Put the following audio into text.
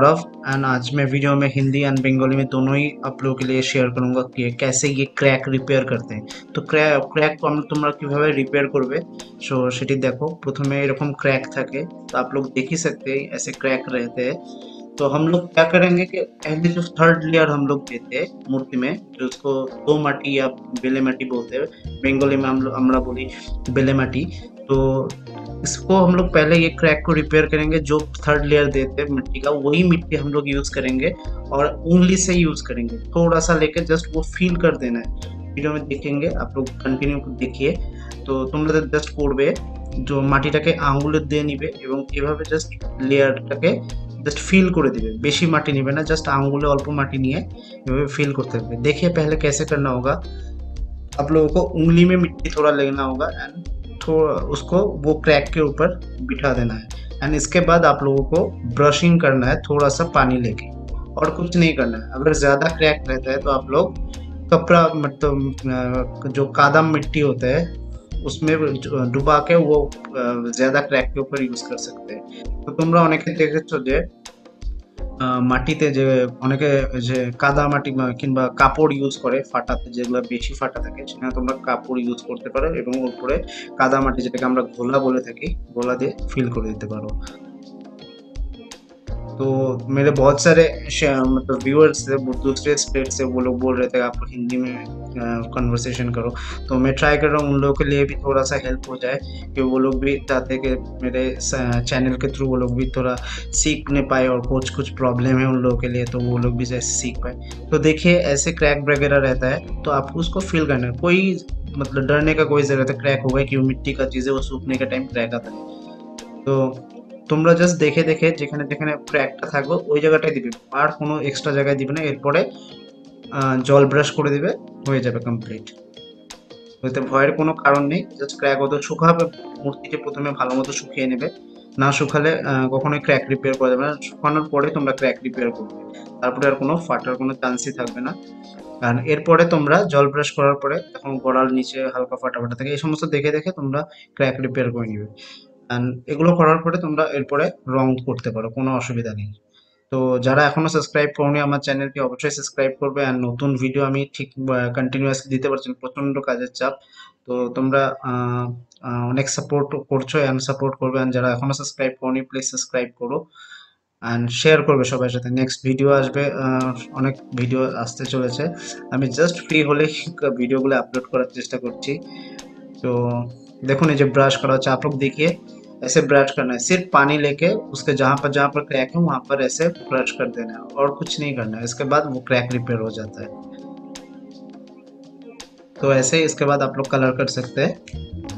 And आज मैं video में हिंदी एंड बंगाली में दोनों ही आप लोगों के लिए शेयर करूंगा कि कैसे ये क्रैक रिपेयर करते हैं তো ক্র্যাক ক্র্যাক তোমরা কিভাবে রিপেয়ার করবে সো সেটি দেখো প্রথমে এরকম ক্র্যাক থাকে তো आप लोग देख ही सकते हैं ऐसे क्रैक रहते हैं तो हम लोग क्या करेंगे कि पहले जो थर्ड लेयर हम लोग देते हैं मूर्ति में जो उसको दो माटी या बेले माटी बोलते हैं बंगाली में हम लोग हमरा बोली बेले माटी तो इसको हम लोग पहले ये क्रैक को रिपेयर करेंगे, जो थर्ड लेयर देते हैं मिट्टी का, वही मिट्टी हम लोग यूज़ करेंगे और उंगली से यूज़ करेंगे। थोड़ा सा लेकर जस्ट वो फील कर देना है। वीडियो में देखेंगे, आप लोग कंटिन्यू देखिए। तो तुम लोग जस्ट যে जो আঙুলে দিয়ে নিবে এবং এভাবে জাস্ট লেয়ারটাকে জাস্ট ফিল করে দিবে বেশি মাটি নিবে না জাস্ট আঙুলে অল্প মাটি নিয়ে এভাবে ফিল देखिए पहले कैसे करना होगा। आप लोगों को उंगली में मिट्टी थोड़ा लेना होगा एंड थोड़ा उसको वो क्रैक के ऊपर बिठा देना है एंड इसके बाद आप लोगों को ब्रशिंग करना है थोड़ा सा पानी लेके और कुछ नहीं करना है अगर ज़्यादा क्रैक रहता है तो आप लोग कपड़ा मतलब जो कादम मिट्टी होता है उसमें डुबा के वो ज़्यादा क्रैक के ऊपर यूज़ कर सकते हैं তো তোমরা অনেকে দেখেছো যে মাটিতে যে অনেকে যে কাদা মাটি কিংবা কাপড় ইউজ করে ফাটাতে, যেগুলো বেশি ফাটা থাকে, সেখানে তোমরা কাপড় ইউজ করতে পারো এবং উপরে কাদা মাটি যেটাকে আমরা ঘোলা বলে থাকি, ঘোলা দিয়ে ফিল করে দিতে পারো। तो मेरे बहुत सारे मतलब व्यूअर्स थे दूसरे स्टेट से वो लोग बोल रहे थे, आप हिंदी में कन्वर्सेशन करो। तो मैं ट्राई कर रहा हूँ, उन लोगों के लिए भी थोड़ा सा हेल्प हो जाए, कि वो लोग भी चाहते कि मेरे चैनल के थ्रू वो लोग भी थोड़ा सीखने पाए और कुछ कुछ प्रॉब्लम है उन लोगों के लिए तो वो लोग भी जैसे सीख पाए। तो देखिए, ऐसे क्रैक वगैरह रहता है तो आपको उसको फील करना कोई मतलब डरने का कोई ज़रूरत है क्रैक होगा कि मिट्टी का चीज़ है, वो सूखने का टाइम क्रैक आता है। তো তোমরা জাস্ট দেখে দেখে যেখানে যেখানে ক্র্যাকটা থাকবে, ওই জায়গাটাই দিবে। আর কোনো এক্সট্রা জায়গায় দিবে না, এরপরে জল ব্রাশ করে দিবে, হয়ে যাবে কমপ্লিট এতে ভয়ের কোনো কারণ নেই জাস্ট ক্র্যাক হতো শুকাবে, মূর্তিকে প্রথমে ভালো মতো শুকিয়ে নেবে। না শুকালে কখনোই ক্র্যাক রিপেয়ার করা যাবে না। শুকানোর পরে তোমরা ক্র্যাক রিপেয়ার করবে। তারপরে আর কোনো ফাটার কোনো চান্সই থাকবে না। আর এরপরে তোমরা জল ব্রাশ করার পরে, এখন গোড়াল নিচে হালকা ফাটা ফাটা থাকে, এই সমস্ত দেখে দেখে তোমরা ক্র্যাক রিপেয়ার করে নিবে। অ্যান্ড এগুলো করার পরে তোমরা এরপরে রং করতে পারো, কোনো অসুবিধা নেই। তো যারা এখনও সাবস্ক্রাইব করনি, আমার চ্যানেলকে অবশ্যই সাবস্ক্রাইব করবে। আর নতুন ভিডিও আমি ঠিক কন্টিনিউয়াসলি দিতে পারছি প্রচণ্ড কাজের চাপ। তো তোমরা অনেক সাপোর্ট করছ অ্যান্ড সাপোর্ট করবে। অ্যান্ড যারা এখনও সাবস্ক্রাইব করনি প্লিজ সাবস্ক্রাইব করো। অ্যান্ড শেয়ার করবে সবার সাথে। নেক্সট ভিডিও আসবে অনেক ভিডিও আসতে চলেছে। আমি জাস্ট ফ্রি হলে ভিডিওগুলো আপলোড করার চেষ্টা করছি। তো দেখুন এই যে ব্রাশ করা হচ্ছে আপক দেখিয়ে ऐसे ब्रश करना है। सिर्फ़ पानी लेके उसके जहाँ पर जहाँ पर क्रैक है, वहाँ पर ऐसे ब्रश कर देना है और कुछ नहीं करना है। इसके बाद वो क्रैक रिपेयर हो जाता है। तो ऐसे इसके बाद आप लोग कलर कर सकते हैं।